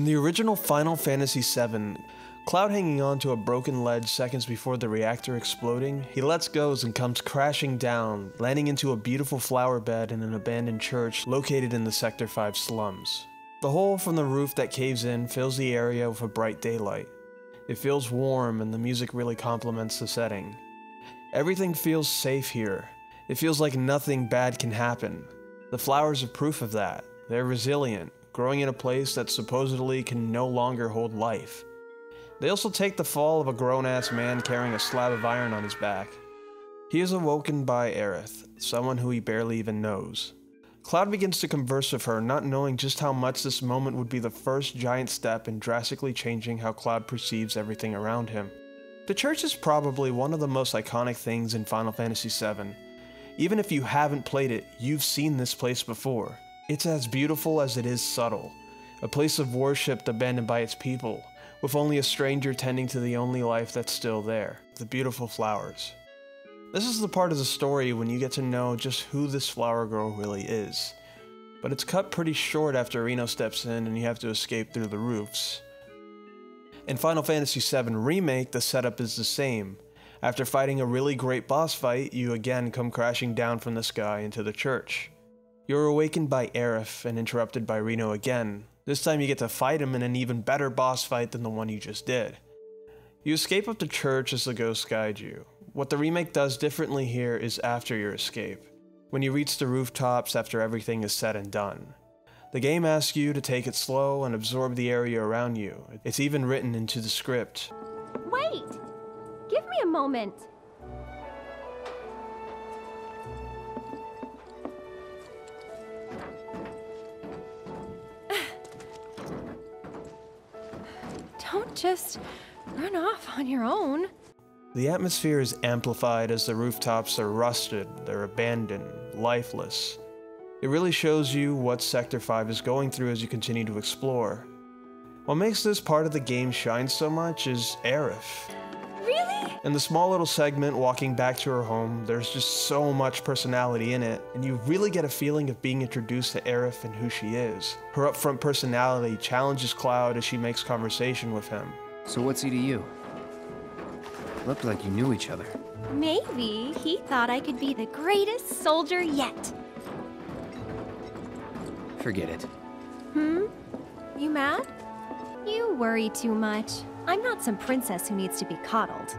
In the original Final Fantasy VII, Cloud hanging onto a broken ledge seconds before the reactor exploding, he lets go and comes crashing down, landing into a beautiful flower bed in an abandoned church located in the Sector 5 slums. The hole from the roof that caves in fills the area with a bright daylight. It feels warm and the music really complements the setting. Everything feels safe here. It feels like nothing bad can happen. The flowers are proof of that. They're resilient, growing in a place that supposedly can no longer hold life. They also take the fall of a grown ass man carrying a slab of iron on his back. He is awoken by Aerith, someone who he barely even knows. Cloud begins to converse with her, not knowing just how much this moment would be the first giant step in drastically changing how Cloud perceives everything around him. The church is probably one of the most iconic things in Final Fantasy VII. Even if you haven't played it, you've seen this place before. It's as beautiful as it is subtle. A place of worship abandoned by its people, with only a stranger tending to the only life that's still there the beautiful flowers. This is the part of the story when you get to know just who this flower girl really is. But it's cut pretty short after Reno steps in and you have to escape through the roofs. In Final Fantasy VII Remake, the setup is the same. After fighting a really great boss fight, you again come crashing down from the sky into the church. You're awakened by Aerith and interrupted by Reno again, this time you get to fight him in an even better boss fight than the one you just did. You escape up to church as the ghosts guide you. What the remake does differently here is after your escape, when you reach the rooftops after everything is said and done. The game asks you to take it slow and absorb the area around you. It's even written into the script. Wait! Give me a moment. Don't just run off on your own. The atmosphere is amplified as the rooftops are rusted, they're abandoned, lifeless. It really shows you what Sector 5 is going through as you continue to explore. What makes this part of the game shine so much is Aerith. Really? In the small little segment walking back to her home, there's just so much personality in it, and you really get a feeling of being introduced to Aerith and who she is. Her upfront personality challenges Cloud as she makes conversation with him. So what's he to you? Looked like you knew each other. Maybe he thought I could be the greatest soldier yet. Forget it. Hmm? You mad? You worry too much. I'm not some princess who needs to be coddled.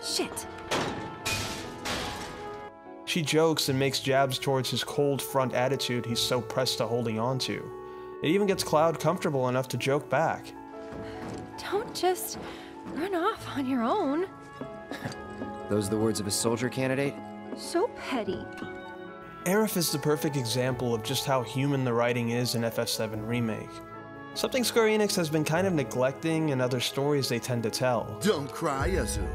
Shit. She jokes and makes jabs towards his cold front attitude he's so pressed to holding on to. It even gets Cloud comfortable enough to joke back. Don't just run off on your own. Those are the words of a soldier candidate? So petty. Aerith is the perfect example of just how human the writing is in FF7 Remake. Something Square Enix has been kind of neglecting in other stories they tend to tell. Don't cry, Yazu.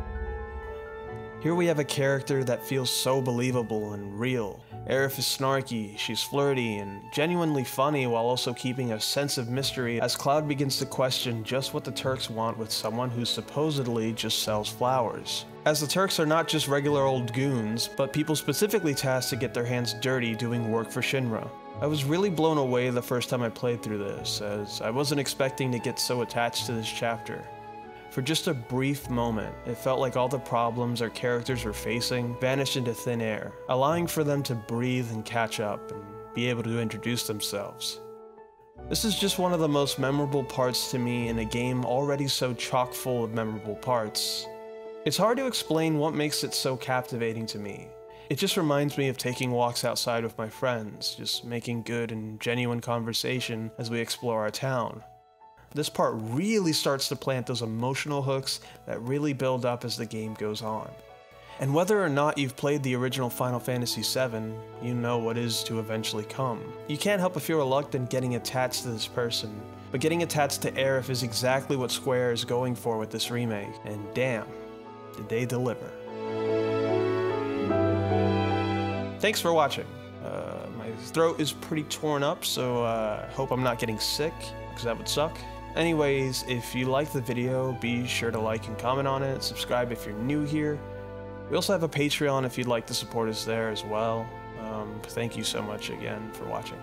Here we have a character that feels so believable and real. Aerith is snarky, she's flirty, and genuinely funny while also keeping a sense of mystery as Cloud begins to question just what the Turks want with someone who supposedly just sells flowers. As the Turks are not just regular old goons, but people specifically tasked to get their hands dirty doing work for Shinra. I was really blown away the first time I played through this, as I wasn't expecting to get so attached to this chapter. For just a brief moment, it felt like all the problems our characters were facing vanished into thin air, allowing for them to breathe and catch up and be able to introduce themselves. This is just one of the most memorable parts to me in a game already so chock full of memorable parts. It's hard to explain what makes it so captivating to me. It just reminds me of taking walks outside with my friends, just making good and genuine conversation as we explore our town. This part really starts to plant those emotional hooks that really build up as the game goes on. And whether or not you've played the original Final Fantasy VII, you know what is to eventually come. You can't help but feel reluctant getting attached to this person, but getting attached to Aerith is exactly what Square is going for with this remake, and damn, did they deliver. Thanks for watching. Uh, my throat is pretty torn up, so I uh, hope I'm not getting sick, because that would suck. Anyways, if you liked the video, be sure to like and comment on it, subscribe if you're new here. We also have a Patreon if you'd like to support us there as well. Um, thank you so much again for watching.